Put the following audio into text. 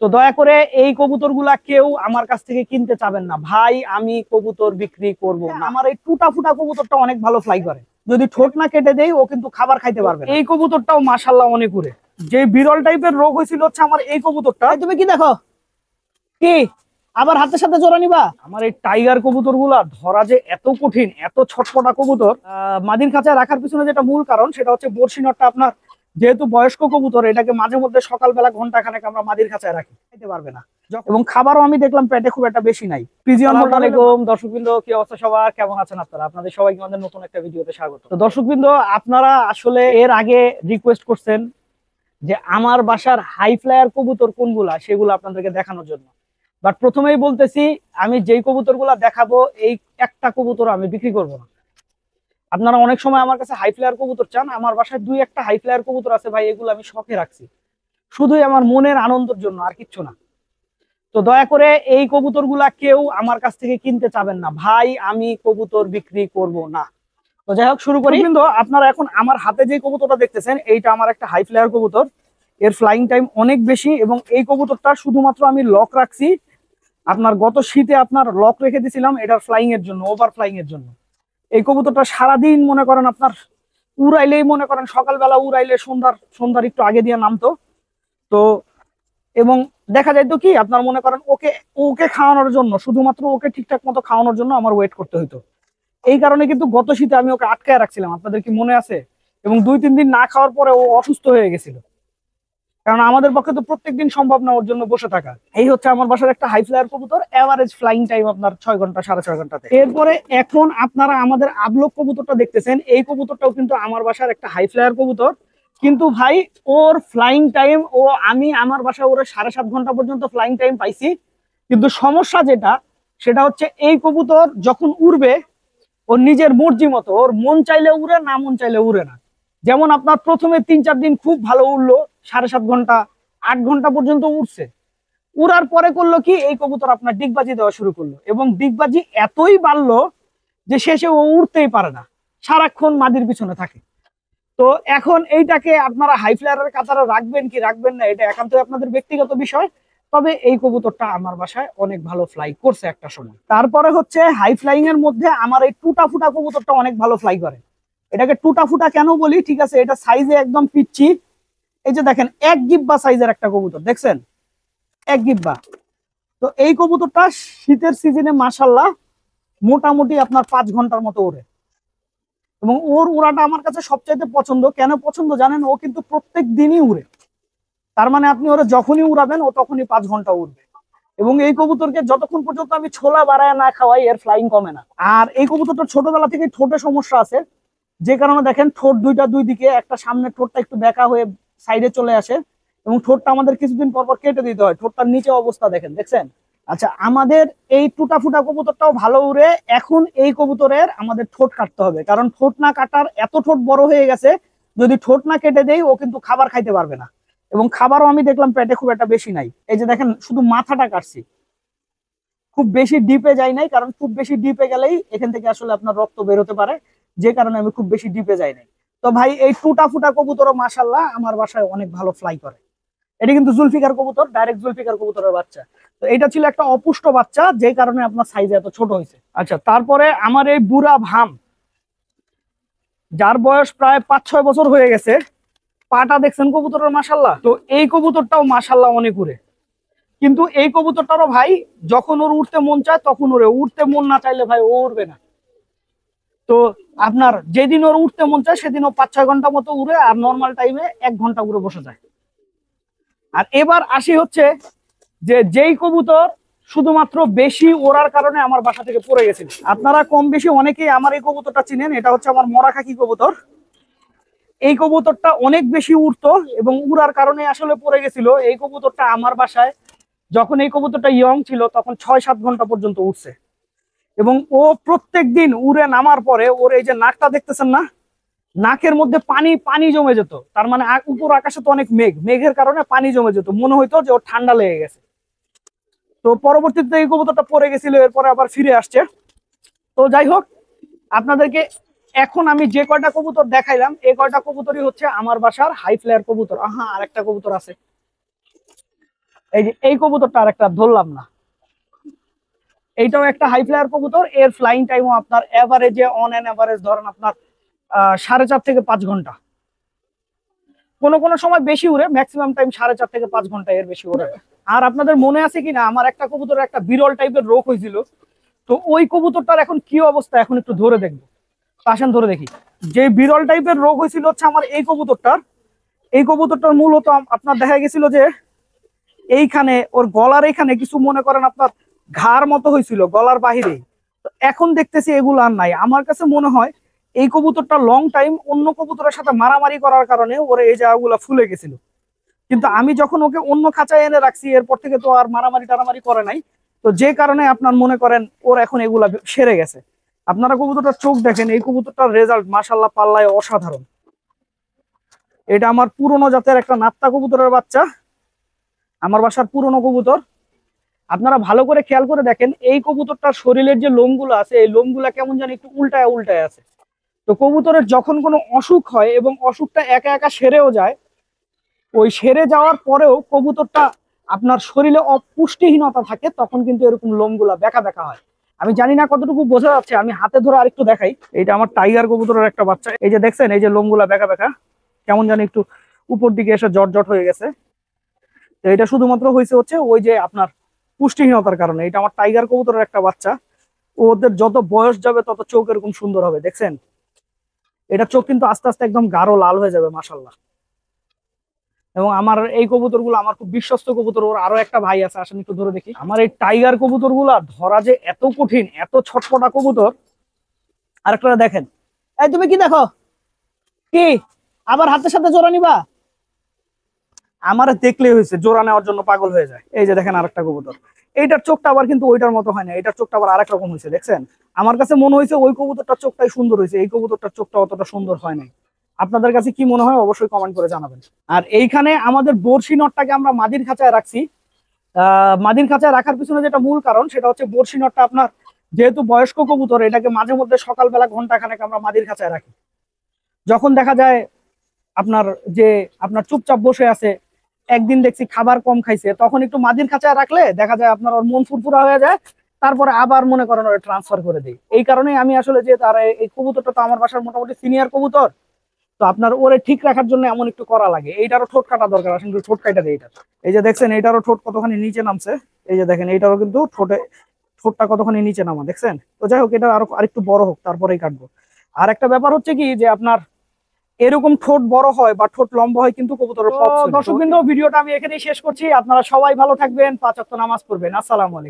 তো দয়া করে এই কবুতরগুলা কেউ আমার কাছ থেকে কিনতে চাবেন না। ভাই আমি কবুতর বিক্রি করব না। আমার এই টুটা ফুটা কবুতরটা অনেক ভালো ফ্লাই করে। যদি ঠোঁট না কেটে দেই ও কিন্তু খাবার খাইতে পারবে এই কবুতরটাও মাসাল্লাহ অনেক উড়ে। যে বিরল টাইপের রোগ হয়েছিল হচ্ছে আমার এই কবুতরটা। তুমি কি দেখো? কি? আবার হাতের সাথে জোড়া নিবা? আমার এই টাইগার কবুতরগুলা ধরা যে এত কঠিন এত ছটপটা কবুতর আহ, মাদির কাছে রাখার পিছনে যেটা মূল কারণ সেটা হচ্ছে বর্ষি নটটা আপনার যেহেতু বয়স্ক কবুতর এটাকে মাঝে মধ্যে সকালবেলা ঘণ্টা খানেক আমরা মাদির কাছে রাখি। খাইতে পারবে না। এবং খাবারও আমি দেখলাম পেটে খুব একটা বেশি নাই। আলাইকুম দর্শকবৃন্দ কি অবস্থা সবার? কেমন আছেন আপনারা? আপনাদের সবাইকে আমাদের নতুন একটা ভিডিওতে স্বাগত। তো দর্শকবৃন্দ আপনারা আসলে এর আগে রিকোয়েস্ট করছেন যে আমার বাসার হাই ফ্লায়ার কবুতর কোনগুলা সেগুলো আপনাদেরকে দেখানোর জন্য। বাট প্রথমেই বলতেছি আমি যেই কবুতরগুলা দেখাবো এই একটা কবুতর আমি বিক্রি করব না। আপনারা অনেক সময় আমার কাছে হাই ফ্লায়ার কবুতর চান আমার বাসায় দুই একটা হাই ফ্লায়ার কবুতর আছে ভাই এগুলো আমি শখে রাখছি। শুধুই আমার মনের আনন্দের জন্য আর কিচ্ছু না। তো দয়া করে এই কবুতরগুলা কেউ আমার কাছ থেকে কিনতে চাবেন না। ভাই আমি কবুতর বিক্রি করব না। তো যাই হোক শুরু করি। কিন্তু আপনারা এখন আমার হাতে যে কবুতরটা দেখতেছেন এইটা আমার একটা হাই ফ্লায়ার কবুতর। এর ফ্লাইং টাইম অনেক বেশি এবং এই কবুতরটা শুধুমাত্র আমি লক রাখছি। আপনার গত শীতে আপনার লক রেখে দিয়েছিলাম এটার ফ্লাইং এর জন্য ওভার ফ্লাইং এর জন্য। এই কবুতরটা সারাদিন মনে করেন আপনার উড়াইলেই মনে করেন সকালবেলা উড়াইলে সন্ধ্যার সন্ধ্যার একটু আগে দিয়ে নামতো। তো এবং দেখা যায় তো কি, আপনার মনে করেন ওকে ওকে খাওয়ানোর জন্য, শুধুমাত্র ওকে ঠিকঠাক মতো খাওয়ানোর জন্য আমার ওয়েট করতে হতো এই কারণে কিন্তু গত শীতে আমি ওকে আটকায় রাখছিলাম, আপনাদের কি মনে আছে? এবং দুই, তিন দিন না খাওয়ার পরে ও অসুস্থ হয়ে গেছিল। কারণ আমাদের পক্ষে তো প্রত্যেকদিন সম্ভব না ওর জন্য বসে থাকা। এই হচ্ছে আমার বাসার একটা হাই ফ্লায়ার কবুতর এভারেজ ফ্লাইং টাইম আপনার ছয় ঘণ্টা, সাড়ে ছয় ঘন্টাতে। এরপরে এখন আপনারা আমাদের আবলক কবুতরটা দেখতেছেন, এই কবুতরটাও কিন্তু আমার বাসার একটা হাই ফ্লায়ার কবুতর। কিন্তু ভাই, ওর ফ্লাইং টাইম ও আমি আমার বাসায় ওর সাড়ে সাত ঘণ্টা পর্যন্ত ফ্লাইং টাইম পাইছি। কিন্তু সমস্যা যেটা, সেটা হচ্ছে এই কবুতর যখন উড়বে, ওর নিজের মর্জি মতো, ওর মন চাইলে উড়ে, না মন চাইলে উড়ে না। যেমন আপনার প্রথমে তিন চার দিন খুব ভালো উড়লো সাড়ে সাত ঘণ্টা, আট ঘণ্টা পর্যন্ত উড়ছে উড়ার পরে করল কি? এই কবুতর আপনার ডিগবাজি দেওয়া শুরু করল এবং ডিগবাজি এতই বাড়লো যে শেষে ও উড়তেই পারে না। সারাক্ষণ মাদির পিছনে থাকে। তো এখন এইটাকে আপনারা হাই ফ্লায়ারের কাতারে রাখবেন কি রাখবেন না, এটা একান্তই আপনাদের ব্যক্তিগত বিষয়। তবে এই কবুতরটা আমার বাসায় অনেক ভালো ফ্লাই করছে একটা সময়। তারপরে হচ্ছে হাই ফ্লাইং এর মধ্যে আমার এই টুটা ফুটা কবুতরটা অনেক ভালো ফ্লাই করে। এটাকে টুটা ফুটা কেন বলি? ঠিক আছে, এটা সাইজে একদম পিচ্ছি এই যে দেখেন, এক গিব্বা সাইজের একটা কবুতর, দেখছেন? এক গিব্বা। তো এই কবুতরটা শীতের সিজনে মাসাল্লাহ মোটামুটি আপনার পাঁচ ঘণ্টার মতো ওড়ে। এবং ওর উড়াটা আমার কাছে সবচাইতে পছন্দ। কেন পছন্দ জানেন? ও কিন্তু প্রত্যেক দিনই উড়ে তার মানে আপনি ওরা যখনই উড়াবেন ও তখনই পাঁচ ঘণ্টা উড়বে এবং এই কবুতরকে যতক্ষণ পর্যন্ত আমি ছোলা বাড়ায় না খাওয়াই, এর ফ্লাইং কমে না। আর এই কবুতরটা ছোটবেলা থেকে ঠোঁটে সমস্যা আছে। যে কারণে দেখেন ঠোঁট দুইটা দুই দিকে, একটা সামনের ঠোঁটটা একটু বেঁকা হয়ে সাইডে চলে আসে এবং ঠোঁটটা আমাদের কিছুদিন পর পর কেটে দিতে হয়। ঠোঁটটার নিচে অবস্থা দেখেন, দেখছেন? আচ্ছা আমাদের এই টুটা ফুটা কবুতরটাও ভালো উড়ে এখন এই কবুতরের আমাদের ঠোঁট কাটতে হবে। কারণ ঠোঁট না কাটার এত ঠোঁট বড় হয়ে গেছে, যদি ঠোঁট না কেটে দেই ও কিন্তু খাবার খাইতে পারবে না। এবং খাবারও আমি দেখলাম পেটে খুব একটা বেশি নাই। এই যে দেখেন, শুধু মাথাটা কাটছি। খুব বেশি ডিপে যাই নাই, কারণ খুব বেশি ডিপে গেলেই এখান থেকে আসলে আপনার রক্ত বেরোতে পারে। যে কারণে আমি খুব বেশি ডিপে যাই নাই। তো ভাই, এই টুটা ফুটা কবুতরও মাসাল্লাহ আমার বাসায় অনেক ভালো ফ্লাই করে। এটা কিন্তু জুলফিকার কবুতর ডাইরেক্ট জুলফিকার কবুতরের বাচ্চা। তো এটা ছিল একটা অপুষ্ট বাচ্চা, যে কারণে আপনার সাইজ এত ছোট হয়েছে। আচ্ছা তারপরে আমার এই বুড়া ভাম, যার বয়স প্রায় পাঁচ ছয় বছর হয়ে গেছে, পাটা দেখছেন কবুতরের মাসাল্লাহ তো এই কবুতরটাও মাসাল্লাহ অনেক উড়ে। কিন্তু এই কবুতরটারও ভাই, যখন ওর উঠতে মন চায়, তখন ওরে উঠতে মন না চাইলে ভাই ও উড়বে না। তো আপনার যেদিন ওর উঠতে মন চায়, সেদিন ও পাঁচ ছয় ঘণ্টা মতো উড়ে আর নর্মাল টাইমে এক ঘণ্টা উড়ে বসে যায়। আর এবার আসি হচ্ছে যে যেই কবুতর শুধুমাত্র বেশি ওড়ার কারণে আমার বাসা থেকে পড়ে গেছিল আপনারা কম বেশি অনেকেই আমার এই কবুতরটা চিনেন, এটা হচ্ছে আমার মরা খাকি কবুতর। এই কবুতরটা অনেক বেশি উড়তো এবং উড়ার কারণে আসলে পড়ে গেছিল। এই কবুতরটা আমার বাসায় যখন এই কবুতরটা ইয়ং ছিল, তখন ছয় সাত ঘণ্টা পর্যন্ত উঠছে এবং ও প্রত্যেক দিন উড়ে নামার পরে ওর এই যে নাকটা দেখতেছেন না? নাকের মধ্যে পানি পানি জমে যেত। তার মানে উপর আকাশে তো অনেক মেঘ। মেঘের কারণে পানি জমে যেত। মনে হইতো যে ওর ঠান্ডা লেগে গেছে। তো পরবর্তীতে এই কবুতরটা পরে গেছিল, এরপরে আবার ফিরে আসছে। তো যাই হোক, আপনাদেরকে এখন আমি যে কয়টা কবুতর দেখাইলাম, এই কয়টা কবুতরই হচ্ছে আমার বাসার হাই ফ্লেয়ার কবুতর। আহা, আরেকটা কবুতর আছে। এই যে, এই কবুতরটা আর একটা ধরলাম না। এইটাও একটা হাই ফ্লায়ার কবুতর। এর ফ্লাইং টাইমও আপনার এভারেজে অন এন এভারেজ ধরেন আপনার সাড়ে চার থেকে পাঁচ ঘণ্টা। কোনো কোনো সময় বেশি উড়ে ম্যাক্সিমাম টাইম সাড়ে চার থেকে পাঁচ ঘণ্টা এর বেশি উড়ে। আর আপনাদের মনে আছে কিনা? আমার একটা কবুতরের একটা বিরল টাইপের রোগ হয়েছিল। তো ওই কবুতরটার এখন কি অবস্থা? এখন একটু ধরে দেখব। আসেন ধরে দেখি। যে বিরল টাইপের রোগ হয়েছিল হচ্ছে আমার এই কবুতরটার। এই কবুতরটার মূলত আপনার দেখা গেছিল যে, এইখানে ওর গলার এখানে কিছু মনে করেন আপনার ঘাড় মতো হয়েছিল গলার বাহিরে। এখন দেখতেছি এগুলো আর নাই। আমার কাছে মনে হয় এই কবুতরটা লং টাইম অন্য কবুতরের সাথে মারামারি করার কারণে ওর এই জায়গাগুলো ফুলে গেছিল। কিন্তু আমি যখন ওকে অন্য খাঁচায় এনে রাখছি, এরপর থেকে তো আর মারামারি টারামারি করে নাই। তো যে কারণে আপনার মনে করেন ওর এখন এগুলা সেরে গেছে। আপনারা কবুতরটার চোখ দেখেন, এই কবুতরটার রেজাল্ট মাসাল্লাহ পাল্লায় অসাধারণ। এটা আমার পুরনো জাতের একটা নাত্তা কবুতরের বাচ্চা। আমার বাসার পুরনো কবুতর। আপনারা ভালো করে খেয়াল করে দেখেন, এই কবুতরটার শরীরের যে লোমগুলো আছে, এই লোমগুলা কেমন জানি একটু উল্টায় উল্টায় আছে। তো কবুতরের যখন কোনো অসুখ হয় এবং অসুখটা একা একা সেরেও যায়, ওই সেরে যাওয়ার পরেও কবুতরটা আপনার শরীরে অপুষ্টিহীনতা থাকে, তখন কিন্তু এরকম লোমগুলা বেঁকা বেঁকা হয়। আমি জানি না কতটুকু বোঝা যাচ্ছে, আমি হাতে ধরে আরেকটু দেখাই। এটা আমার টাইগার কবুতরের একটা বাচ্চা। এই যে দেখছেন, এই যে লোমগুলা বেঁকা বেঁকা, কেমন জানি একটু উপর দিকে এসে জট জট হয়ে গেছে। তো এটা শুধুমাত্র হয়েছে হচ্ছে ওই যে আপনার পুষ্টিহীনতার কারণে। এটা আমার টাইগার কবুতরের একটা বাচ্চা। ওদের যত বয়স যাবে, তত চোখ এরকম সুন্দর হবে, দেখছেন? এটা চোখ কিন্তু আস্তে আস্তে একদম গাঢ় লাল হয়ে যাবে মাসাল্লাহ এবং আমার এই কবুতরগুলো আমার খুব বিশ্বস্ত কবুতর, ওর আরও একটা ভাই আছে, আসেন একটু ধরে দেখি। আমার এই টাইগার কবুতরগুলা ধরা যে এত কঠিন, এত ছটপটা কবুতর, আরেকটা দেখেন। এই তুমি কি দেখো? কি? আবার হাতের সাথে জোড়া নিবা? আমার দেখলেই হয়েছে, জোড়া নেওয়ার জন্য পাগল হয়ে যায়। এই যে দেখেন আরেকটা কবুতর। এইটার চোখটা আবার কিন্তু ওইটার মতো হয় না এটার চোখটা আবার আরেক রকম হয়েছে, দেখছেন? আমার কাছে মনে হয়েছে ওই কবুতরটার চোখটাই সুন্দর হয়েছে, এই কবুতরটার চোখটা অতটা সুন্দর হয় নাই। আপনাদের কাছে কি মনে হয় অবশ্যই কমেন্ট করে জানাবেন। আর এইখানে আমাদের বর্ষি নটটাকে আমরা মাদির খাঁচায় রাখছি। আহ, মাদির খাঁচায় রাখার পিছনে যেটা মূল কারণ, সেটা হচ্ছে বর্ষি নটটা আপনার যেহেতু বয়স্ক কবুতর, এটাকে মাঝে মধ্যে সকালবেলা ঘণ্টা খানেক আমরা মাদির খাঁচায় রাখি। যখন দেখা যায় আপনার যে আপনার চুপচাপ বসে আছে একদিন দেখছি খাবার কম খাইছে, তখন একটু মাদির খাঁচায় রাখলে দেখা যায় আপনার ওর মন ফুরফুরা হয়ে যায়, তারপরে আবার মনে করেন ওরা ট্রান্সফার করে দিই। এই কারণে আমি আসলে যে তার এই- কবুতরটা তো আমার বাসার মোটামুটি সিনিয়র কবুতর, তো আপনার ওরে ঠিক রাখার জন্য এমন একটু করা লাগে। এইটারও ঠোঁট কাটা দরকার, আসলে ঠোঁট কাটা দেয় এটা। এই যে দেখছেন, এইটারও ঠোঁট কতখানি নিচে নামছে। এই যে দেখেন, এইটারও কিন্তু ঠোঁটে ঠোঁটটা কতখানি নিচে নামা, দেখছেন? তো যাই হোক, এটা আরও আরেকটু বড় হোক, তারপরেই কাটবো। আর একটা ব্যাপার হচ্ছে কি যে আপনার এরকম ঠোঁট বড় হয় বা ঠোঁট লম্বা হয় কিন্তু কবুতরের দর্শক বিন্দু ভিডিওটা আমি এখানেই শেষ করছি। আপনারা সবাই ভালো থাকবেন। পাঁচ নামাজ পড়বেন। আসসালাম আলাইকুম।